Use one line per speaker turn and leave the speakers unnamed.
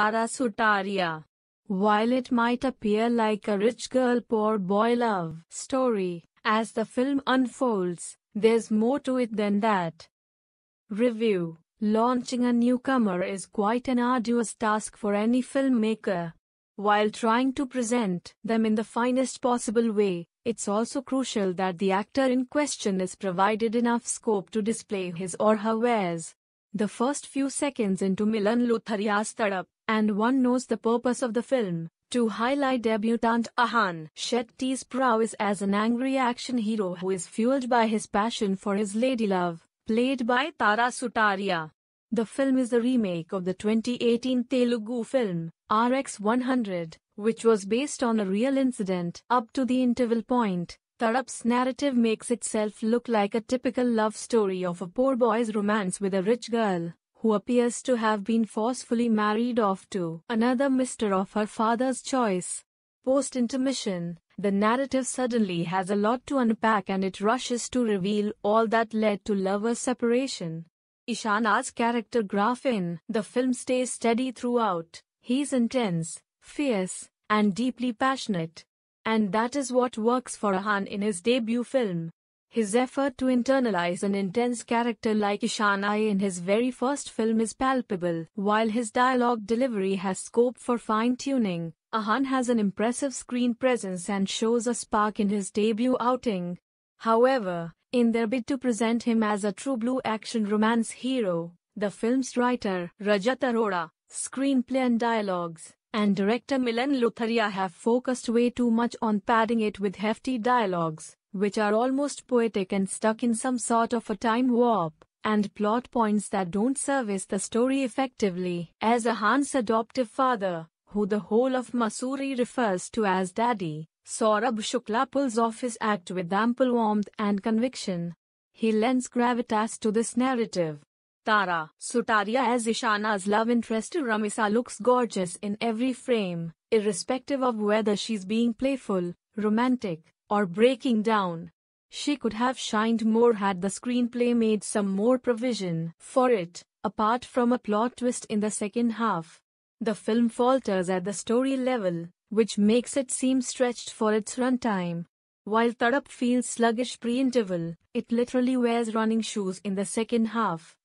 Tara Sutaria. While it might appear like a rich girl poor boy love story, as the film unfolds, there's more to it than that. Review Launching a newcomer is quite an arduous task for any filmmaker. While trying to present them in the finest possible way, it's also crucial that the actor in question is provided enough scope to display his or her wares. The first few seconds into Milan Luthria's Tadap, and one knows the purpose of the film, to highlight debutant Ahan Shetty's prowess as an angry action hero who is fueled by his passion for his lady love played by Tara Sutaria. The film is a remake of the 2018 Telugu film, RX 100, which was based on a real incident. Up to the interval point, Tadap's narrative makes itself look like a typical love story of a poor boy's romance with a rich girl, who appears to have been forcefully married off to another mister of her father's choice. Post intermission, the narrative suddenly has a lot to unpack and it rushes to reveal all that led to lovers' separation. Ishana's character graph in the film stays steady throughout. He's intense, fierce, and deeply passionate. And that is what works for Ahan in his debut film. His effort to internalize an intense character like Ishana in his very first film is palpable. While his dialogue delivery has scope for fine-tuning, Ahan has an impressive screen presence and shows a spark in his debut outing. However, in their bid to present him as a true blue action romance hero, the film's writer, Rajat Arora, screenplay and dialogues, and director Milan Luthria have focused way too much on padding it with hefty dialogues, which are almost poetic and stuck in some sort of a time warp, and plot points that don't service the story effectively. As Ahan's adoptive father, who the whole of Mussoorie refers to as Daddy, Saurabh Shukla pulls off his act with ample warmth and conviction. He lends gravitas to this narrative. Tara Sutaria as Ishana's love interest Ramisa looks gorgeous in every frame, irrespective of whether she's being playful, romantic, or breaking down. She could have shined more had the screenplay made some more provision for it, apart from a plot twist in the second half. The film falters at the story level, which makes it seem stretched for its runtime. While Tadap feels sluggish pre-interval, it literally wears running shoes in the second half.